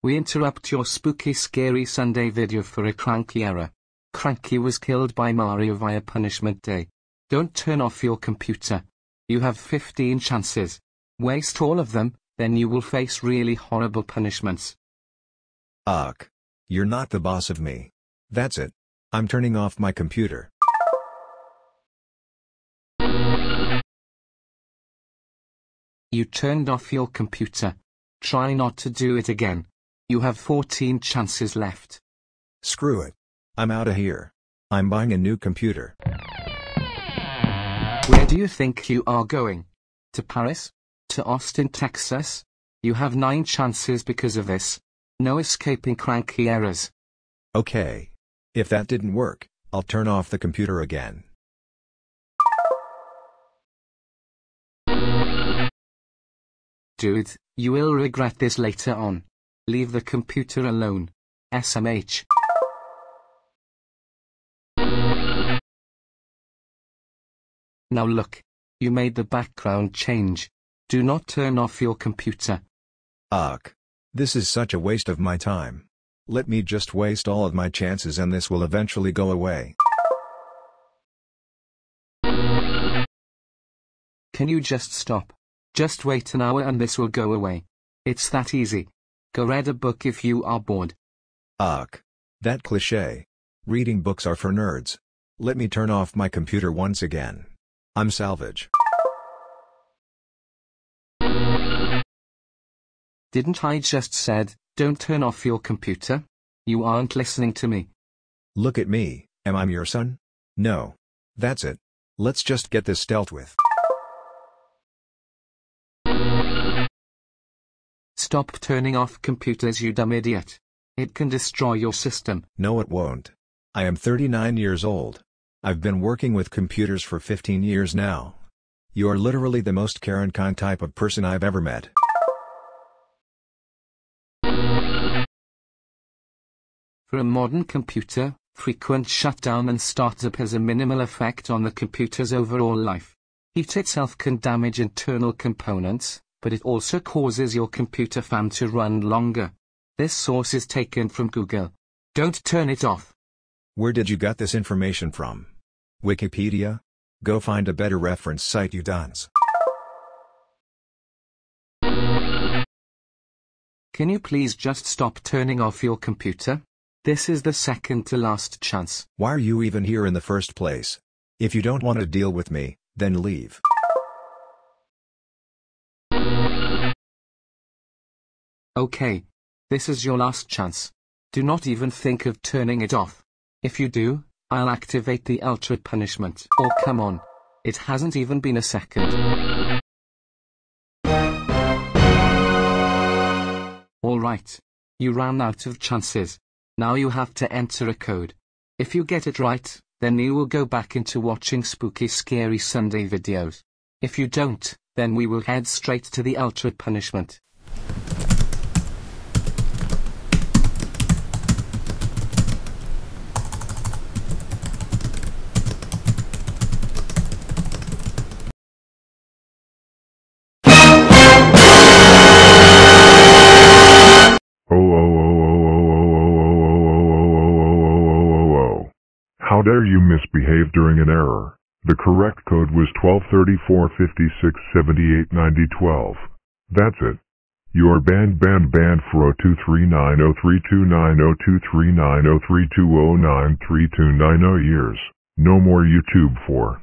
We interrupt your spooky scary Sunday video for a cranky error. Cranky was killed by Mario via Punishment Day. Don't turn off your computer. You have 15 chances. Waste all of them, then you will face really horrible punishments. Ugh. You're not the boss of me. That's it. I'm turning off my computer. You turned off your computer. Try not to do it again. You have 14 chances left. Screw it. I'm out of here. I'm buying a new computer. Where do you think you are going? To Paris? To Austin, Texas? You have 9 chances because of this. No escaping cranky errors. Okay. If that didn't work, I'll turn off the computer again. Dude, you will regret this later on. Leave the computer alone. SMH. Now look. You made the background change. Do not turn off your computer. Ugh. This is such a waste of my time. Let me just waste all of my chances and this will eventually go away. Can you just stop? Just wait an hour and this will go away. It's that easy. Go read a book if you are bored. Ugh. That cliche. Reading books are for nerds. Let me turn off my computer once again. I'm salvage. Didn't I just said, don't turn off your computer? You aren't listening to me. Look at me, am I your son? No. That's it. Let's just get this dealt with. Stop turning off computers you dumb idiot. It can destroy your system. No it won't. I am 39 years old. I've been working with computers for 15 years now. You are literally the most Karen kind type of person I've ever met. For a modern computer, frequent shutdown and startup has a minimal effect on the computer's overall life. Heat itself can damage internal components, but it also causes your computer fan to run longer. This source is taken from Google. Don't turn it off. Where did you get this information from? Wikipedia? Go find a better reference site you dunce. Can you please just stop turning off your computer? This is the second to last chance. Why are you even here in the first place? If you don't want to deal with me, then leave. Okay. This is your last chance. Do not even think of turning it off. If you do, I'll activate the ultra punishment. Oh come on. It hasn't even been a second. Alright. You ran out of chances. Now you have to enter a code. If you get it right, then you will go back into watching spooky scary Sunday videos. If you don't, then we will head straight to the ultra punishment. How dare you misbehave during an error? The correct code was 1234 56 78 90 12. That's it. You are banned banned banned for 02390329032903209329 years. No more YouTube for.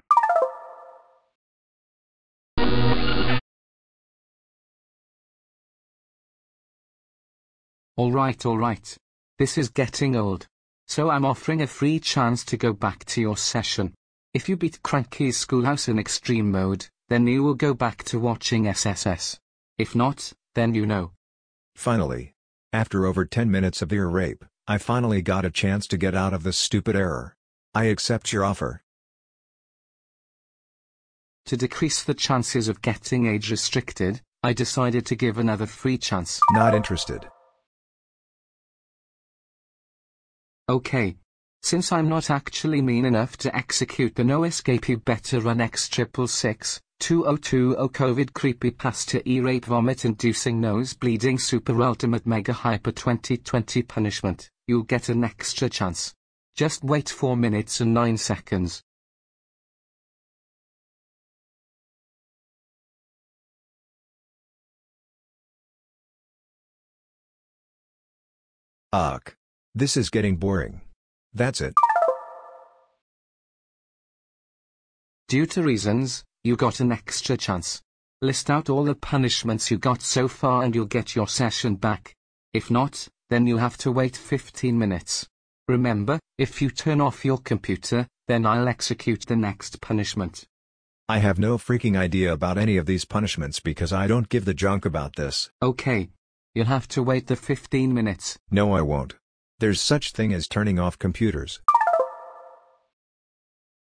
Alright, alright. This is getting old. So I'm offering a free chance to go back to your session. If you beat Cranky's Schoolhouse in extreme mode, then you will go back to watching SSS. If not, then you know. Finally. After over 10 minutes of ear rape, I finally got a chance to get out of this stupid error. I accept your offer. To decrease the chances of getting age restricted, I decided to give another free chance. Not interested. Okay. Since I'm not actually mean enough to execute the no escape you better run X triple six, 2020 COVID Creepypasta E-Rape Vomit Inducing Nose Bleeding Super Ultimate Mega Hyper 2020 Punishment, you'll get an extra chance. Just wait 4 minutes and 9 seconds. Ugh. This is getting boring. That's it. Due to reasons, you got an extra chance. List out all the punishments you got so far and you'll get your session back. If not, then you have to wait 15 minutes. Remember, if you turn off your computer, then I'll execute the next punishment. I have no freaking idea about any of these punishments because I don't give the junk about this. Okay. You'll have to wait the 15 minutes. No I won't. There's such thing as turning off computers.